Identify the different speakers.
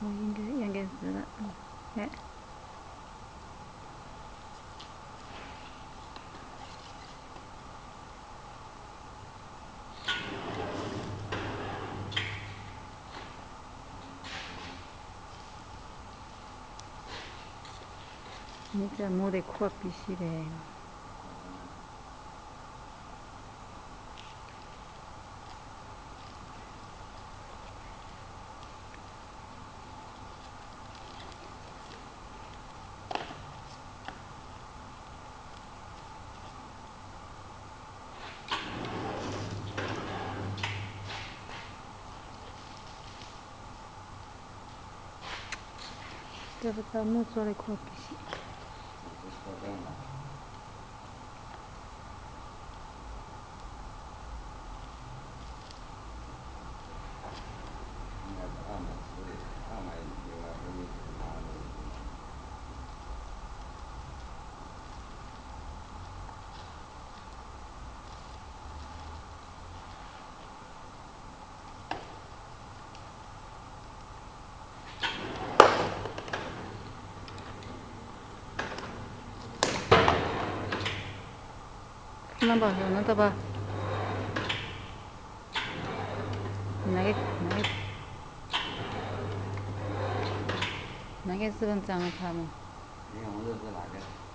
Speaker 1: 哦，应该应该是的，嗯，哎。你这没得可必须的。avec la montre sur les croix ici. 能报销，能报销。你个给，拿给，拿给，这个你转给他嘛。
Speaker 2: 是哪个？